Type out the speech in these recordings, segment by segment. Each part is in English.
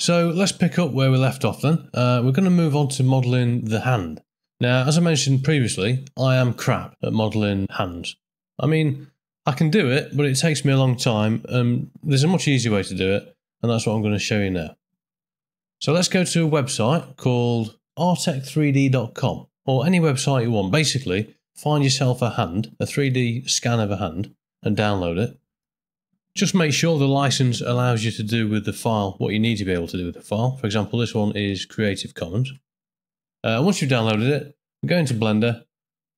So let's pick up where we left off then. Uh, we're going to move on to modelling the hand. Now, as I mentioned previously, I am crap at modelling hands. I mean, I can do it, but it takes me a long time. Um, there's a much easier way to do it, and that's what I'm going to show you now. So let's go to a website called artec3d.com or any website you want. Basically, find yourself a hand, a 3D scan of a hand, and download it. Just make sure the license allows you to do with the file what you need to be able to do with the file. For example, this one is Creative Commons. Uh, once you've downloaded it, go into Blender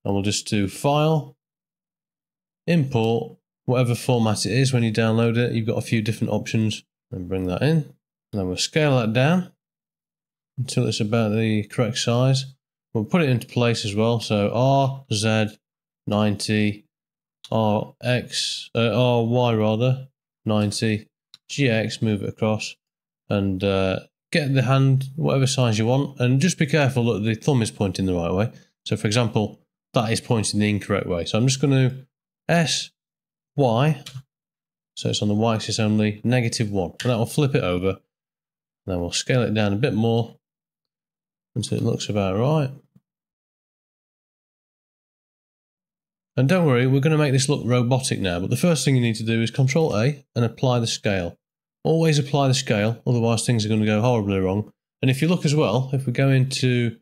and we'll just do File, Import, whatever format it is when you download it. You've got a few different options and bring that in. And then we'll scale that down until it's about the correct size. We'll put it into place as well. So R, Z, 90, R, X, uh, R, Y rather, 90, GX, move it across, and uh, get the hand whatever size you want. And just be careful that the thumb is pointing the right way. So, for example, that is pointing the incorrect way. So I'm just going to S, Y, so it's on the Y axis only, negative 1. And that will flip it over. Then we'll scale it down a bit more until it looks about right. And don't worry, we're going to make this look robotic now, but the first thing you need to do is Control A and apply the scale. Always apply the scale, otherwise things are going to go horribly wrong. And if you look as well, if we go into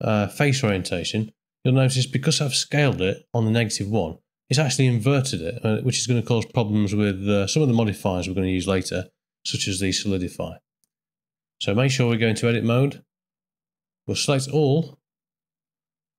uh, face orientation, you'll notice because I've scaled it on the negative one, it's actually inverted it, uh, which is going to cause problems with uh, some of the modifiers we're going to use later, such as the solidify. So make sure we go into edit mode. We'll select all.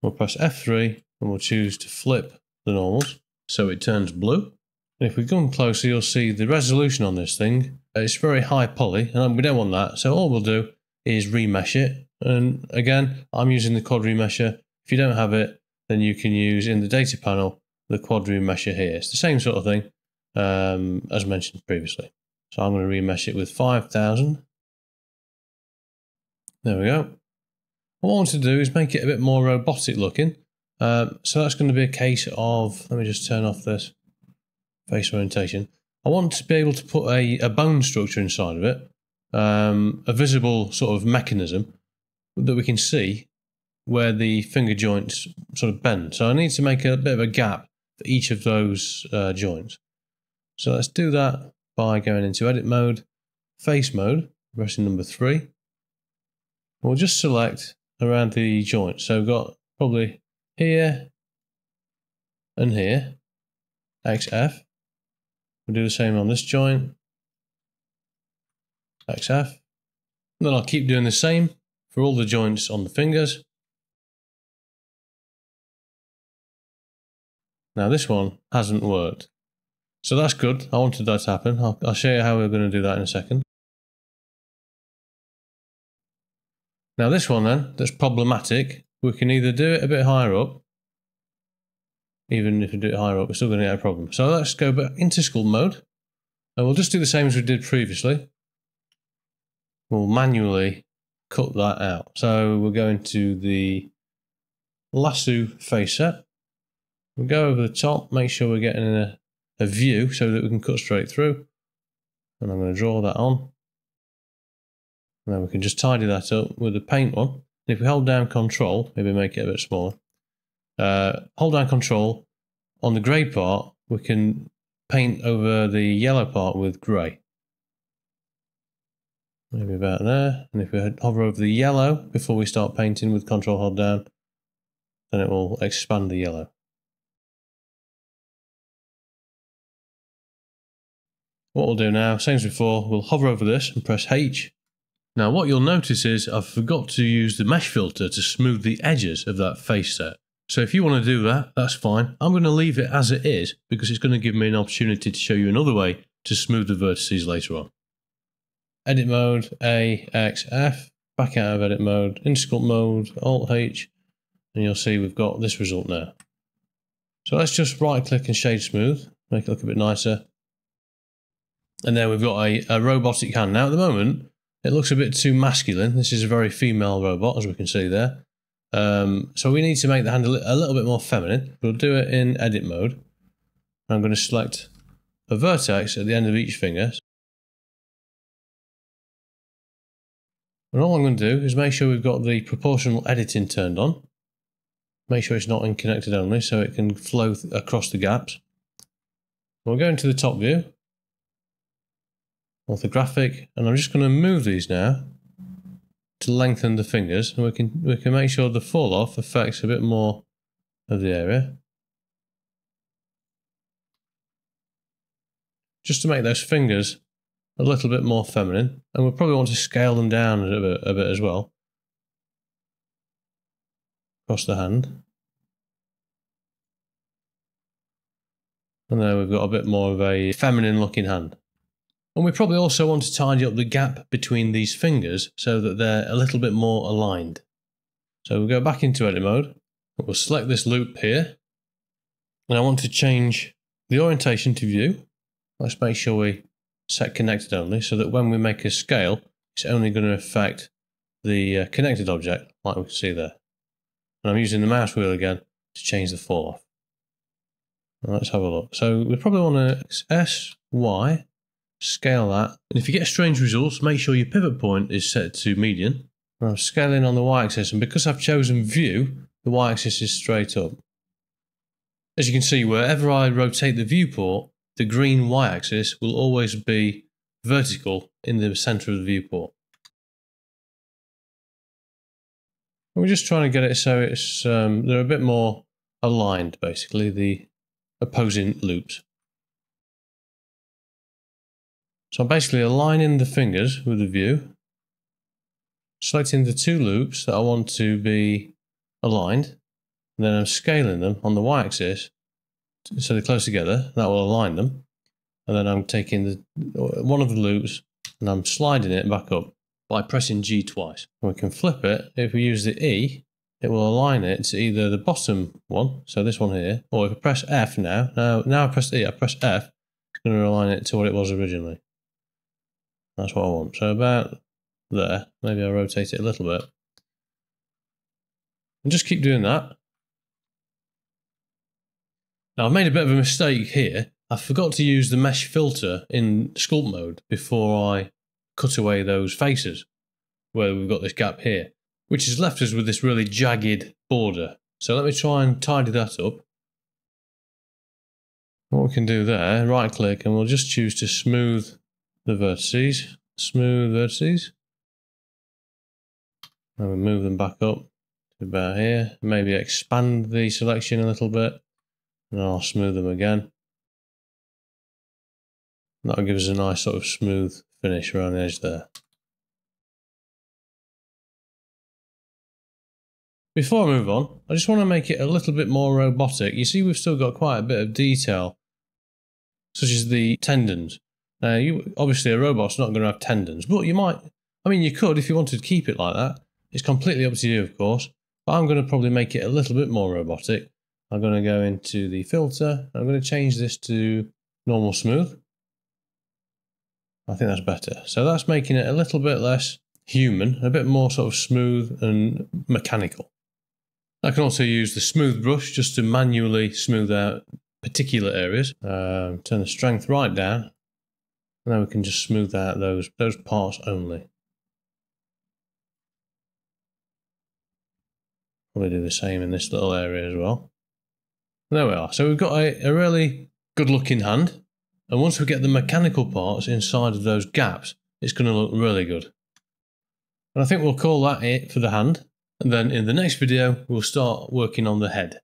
We'll press F3 and we'll choose to flip the normals so it turns blue. And if we come closer, you'll see the resolution on this thing. It's very high poly, and we don't want that. So all we'll do is remesh it. And again, I'm using the quad remesher. If you don't have it, then you can use in the data panel the quad remesher here. It's the same sort of thing um, as mentioned previously. So I'm going to remesh it with 5000. There we go. What I want to do is make it a bit more robotic looking. Um, so that's going to be a case of, let me just turn off this face orientation. I want to be able to put a, a bone structure inside of it, um, a visible sort of mechanism that we can see where the finger joints sort of bend. So I need to make a bit of a gap for each of those uh, joints. So let's do that by going into edit mode, face mode, pressing number three. We'll just select around the joint. So we've got probably here and here, XF. We'll do the same on this joint, XF. And then I'll keep doing the same for all the joints on the fingers. Now this one hasn't worked. So that's good. I wanted that to happen. I'll, I'll show you how we're going to do that in a second. Now this one then, that's problematic, we can either do it a bit higher up, even if we do it higher up, we're still going to get a problem. So let's go back into sculpt mode, and we'll just do the same as we did previously. We'll manually cut that out. So we'll go into the lasso face set. We'll go over the top, make sure we're getting a, a view so that we can cut straight through. And I'm going to draw that on. And then we can just tidy that up with the paint one. If we hold down control, maybe make it a bit smaller, uh, hold down control on the grey part, we can paint over the yellow part with grey. Maybe about there. And if we hover over the yellow before we start painting with control hold down, then it will expand the yellow. What we'll do now, same as before, we'll hover over this and press H now what you'll notice is I've forgot to use the mesh filter to smooth the edges of that face set. So if you want to do that, that's fine. I'm going to leave it as it is because it's going to give me an opportunity to show you another way to smooth the vertices later on. Edit mode, A, X, F, back out of edit mode, sculpt mode, Alt H, and you'll see we've got this result now. So let's just right click and shade smooth, make it look a bit nicer. And then we've got a, a robotic hand. Now at the moment, it looks a bit too masculine. This is a very female robot, as we can see there. Um, so we need to make the hand a, li a little bit more feminine. We'll do it in edit mode. I'm going to select a vertex at the end of each finger. And all I'm going to do is make sure we've got the proportional editing turned on. Make sure it's not in connected only so it can flow across the gaps. We'll go into the top view, orthographic, and I'm just going to move these now to lengthen the fingers and we can we can make sure the fall off affects a bit more of the area. Just to make those fingers a little bit more feminine and we'll probably want to scale them down a bit, a bit as well across the hand. And there we've got a bit more of a feminine looking hand. And we probably also want to tidy up the gap between these fingers so that they're a little bit more aligned. So we'll go back into edit mode. We'll select this loop here. And I want to change the orientation to view. Let's make sure we set connected only so that when we make a scale, it's only going to affect the uh, connected object like we can see there. And I'm using the mouse wheel again to change the fall off. Let's have a look. So we probably want to S, Y, scale that. And if you get a strange results, make sure your pivot point is set to median. And I'm scaling on the y-axis, and because I've chosen view, the y-axis is straight up. As you can see, wherever I rotate the viewport, the green y-axis will always be vertical in the center of the viewport. And we're just trying to get it so it's um, they're a bit more aligned, basically, the opposing loops. So I'm basically aligning the fingers with the view, selecting the two loops that I want to be aligned, and then I'm scaling them on the y-axis so they're close together. That will align them. And then I'm taking the one of the loops and I'm sliding it back up by pressing G twice. And we can flip it. If we use the E, it will align it to either the bottom one, so this one here, or if I press F now, now, now I press E, I press F, it's going to align it to what it was originally. That's what I want. So about there, maybe I'll rotate it a little bit. And just keep doing that. Now I've made a bit of a mistake here. I forgot to use the mesh filter in sculpt mode before I cut away those faces where we've got this gap here, which has left us with this really jagged border. So let me try and tidy that up. What we can do there, right click and we'll just choose to smooth the vertices, smooth vertices. And we move them back up to about here. Maybe expand the selection a little bit. And I'll smooth them again. That'll give us a nice sort of smooth finish around the edge there. Before I move on, I just want to make it a little bit more robotic. You see we've still got quite a bit of detail, such as the tendons. Now, you obviously a robot's not going to have tendons, but you might. I mean, you could if you wanted to keep it like that. It's completely up to you, of course. But I'm going to probably make it a little bit more robotic. I'm going to go into the filter. I'm going to change this to normal smooth. I think that's better. So that's making it a little bit less human, a bit more sort of smooth and mechanical. I can also use the smooth brush just to manually smooth out particular areas. Um, turn the strength right down and then we can just smooth out those, those parts only. Probably do the same in this little area as well. There we are. So we've got a, a really good looking hand. And once we get the mechanical parts inside of those gaps, it's going to look really good. And I think we'll call that it for the hand. And then in the next video, we'll start working on the head.